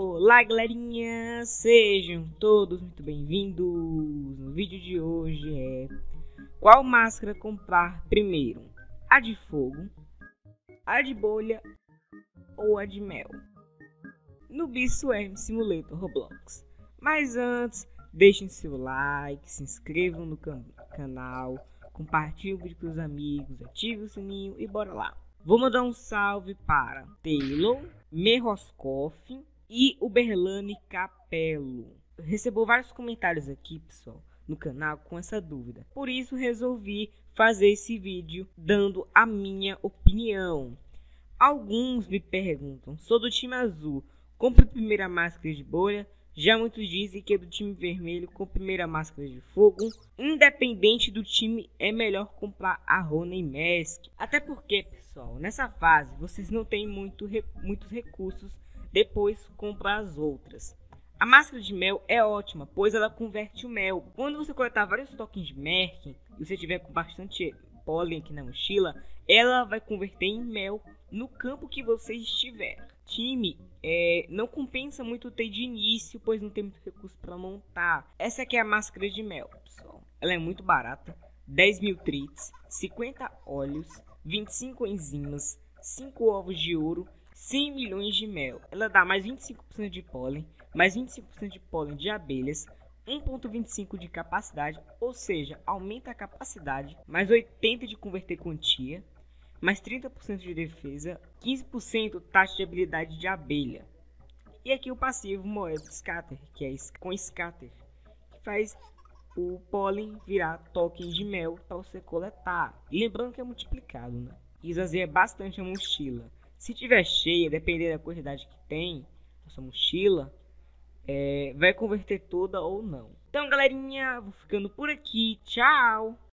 Olá, galerinha! Sejam todos muito bem-vindos! No vídeo de hoje é qual máscara comprar primeiro? A de fogo, a de bolha ou a de mel? No Biswarm Simulator Roblox. Mas antes, deixem seu like, se inscrevam no can canal, compartilhem o vídeo com os amigos, ative o sininho e bora lá! Vou mandar um salve para Taylor, Meroscoff e o Berlane Capello. Recebo vários comentários aqui, pessoal, no canal com essa dúvida. Por isso resolvi fazer esse vídeo dando a minha opinião. Alguns me perguntam, sou do time azul, compre primeira máscara de bolha já muitos dizem que é do time vermelho com primeira máscara de fogo. Independente do time, é melhor comprar a Ronin Mask. Até porque, pessoal, nessa fase vocês não têm muito, muitos recursos. Depois comprar as outras. A máscara de mel é ótima, pois ela converte o mel. Quando você coletar vários tokens de Merkin e você tiver com bastante pólen aqui na mochila, ela vai converter em mel no campo que você estiver. Time é, não compensa muito ter de início, pois não tem muito recurso para montar. Essa aqui é a máscara de mel, pessoal. Ela é muito barata, 10 mil trits, 50 óleos, 25 enzimas, 5 ovos de ouro, 100 milhões de mel. Ela dá mais 25% de pólen, mais 25% de pólen de abelhas, 1.25 de capacidade, ou seja, aumenta a capacidade, mais 80 de converter quantia, mais 30% de defesa, 15% taxa de habilidade de abelha. E aqui o passivo moeda scatter, que é com scatter, que faz o pólen virar token de mel para você coletar. lembrando que é multiplicado, né? Esvazia bastante a mochila. Se tiver cheia, dependendo da quantidade que tem, a sua mochila, é, vai converter toda ou não. Então, galerinha, vou ficando por aqui. Tchau!